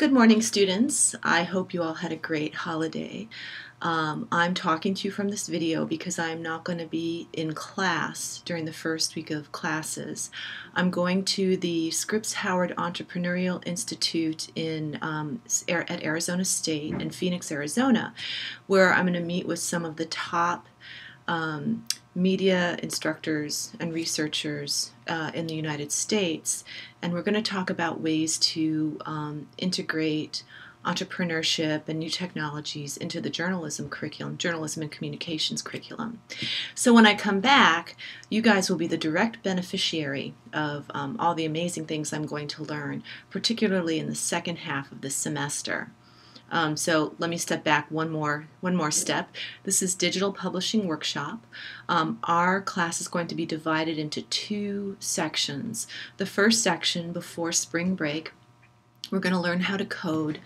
Good morning, students. I hope you all had a great holiday. Um, I'm talking to you from this video because I'm not going to be in class during the first week of classes. I'm going to the Scripps Howard Entrepreneurial Institute in um, at Arizona State in Phoenix, Arizona, where I'm going to meet with some of the top um, media instructors and researchers uh, in the United States, and we're going to talk about ways to um, integrate entrepreneurship and new technologies into the journalism curriculum, journalism and communications curriculum. So when I come back, you guys will be the direct beneficiary of um, all the amazing things I'm going to learn, particularly in the second half of this semester. Um, so let me step back one more one more step. This is digital publishing workshop. Um, our class is going to be divided into two sections. The first section before spring break, we're going to learn how to code.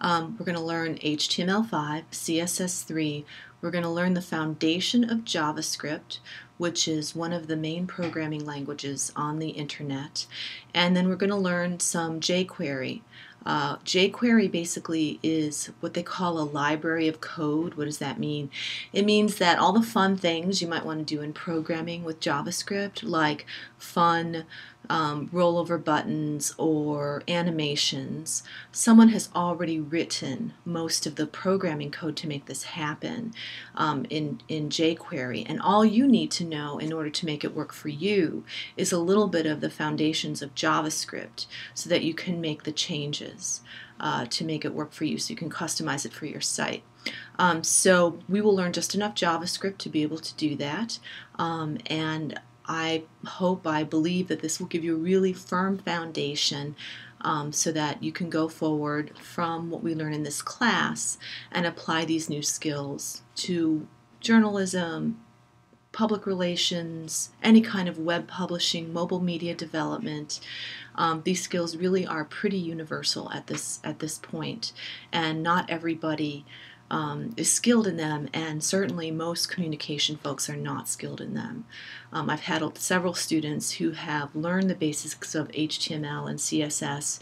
Um, we're going to learn HTML5, CSS3. We're going to learn the foundation of JavaScript, which is one of the main programming languages on the internet. And then we're going to learn some jQuery. Uh, jQuery basically is what they call a library of code. What does that mean? It means that all the fun things you might want to do in programming with JavaScript, like fun um, rollover buttons or animations, someone has already written most of the programming code to make this happen um, in, in jQuery. And all you need to know in order to make it work for you is a little bit of the foundations of JavaScript so that you can make the changes uh, to make it work for you so you can customize it for your site. Um, so we will learn just enough JavaScript to be able to do that. Um, and I hope, I believe that this will give you a really firm foundation um, so that you can go forward from what we learn in this class and apply these new skills to journalism, public relations, any kind of web publishing, mobile media development. Um, these skills really are pretty universal at this at this point, and not everybody um, is skilled in them, and certainly most communication folks are not skilled in them. Um, I've had several students who have learned the basics of HTML and CSS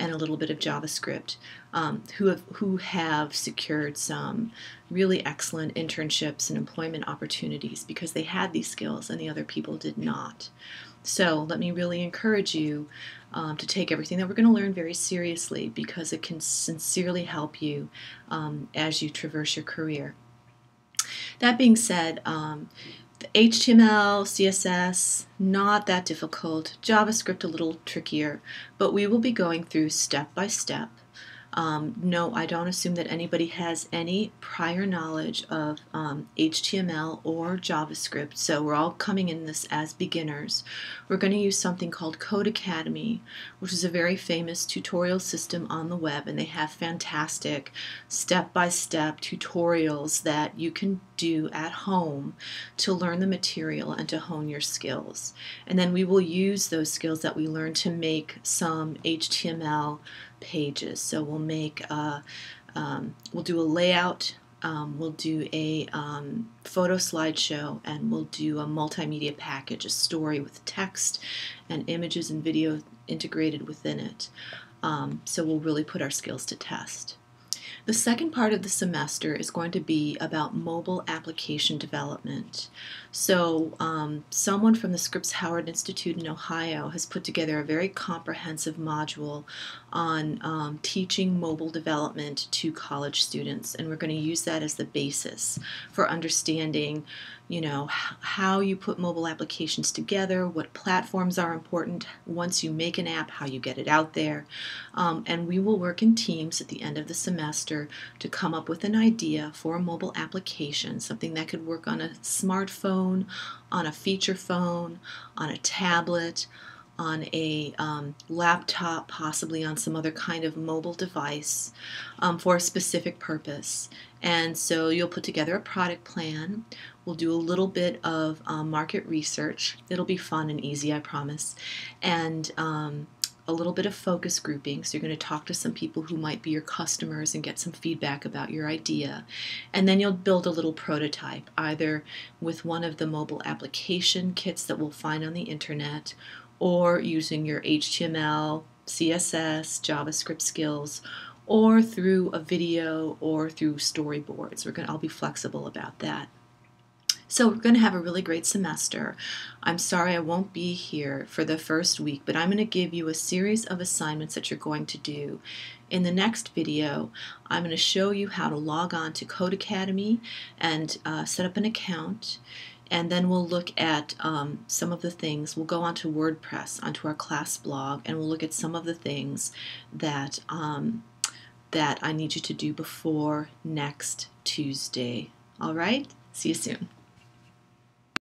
and a little bit of JavaScript um, who have who have secured some really excellent internships and employment opportunities because they had these skills and the other people did not. So let me really encourage you um, to take everything that we're going to learn very seriously because it can sincerely help you um, as you traverse your career. That being said, um, HTML, CSS, not that difficult. JavaScript a little trickier, but we will be going through step by step um, no, I don't assume that anybody has any prior knowledge of um, HTML or JavaScript, so we're all coming in this as beginners. We're going to use something called Codecademy, which is a very famous tutorial system on the web, and they have fantastic step-by-step -step tutorials that you can do at home to learn the material and to hone your skills. And then we will use those skills that we learn to make some HTML pages. So we'll make a, um, we'll do a layout, um, we'll do a um, photo slideshow, and we'll do a multimedia package, a story with text and images and video integrated within it. Um, so we'll really put our skills to test. The second part of the semester is going to be about mobile application development. So um, someone from the Scripps Howard Institute in Ohio has put together a very comprehensive module on um, teaching mobile development to college students and we're going to use that as the basis for understanding you know how you put mobile applications together what platforms are important once you make an app how you get it out there um, and we will work in teams at the end of the semester to come up with an idea for a mobile application something that could work on a smartphone on a feature phone on a tablet on a um, laptop, possibly on some other kind of mobile device um, for a specific purpose. And so you'll put together a product plan. We'll do a little bit of um, market research. It'll be fun and easy, I promise. And um, a little bit of focus grouping. So you're going to talk to some people who might be your customers and get some feedback about your idea. And then you'll build a little prototype, either with one of the mobile application kits that we'll find on the internet or using your HTML, CSS, JavaScript skills, or through a video or through storyboards. We're going I'll be flexible about that. So we're going to have a really great semester. I'm sorry I won't be here for the first week, but I'm going to give you a series of assignments that you're going to do. In the next video, I'm going to show you how to log on to Codecademy and uh, set up an account and then we'll look at um, some of the things. We'll go onto WordPress, onto our class blog, and we'll look at some of the things that um, that I need you to do before next Tuesday. All right? See you soon.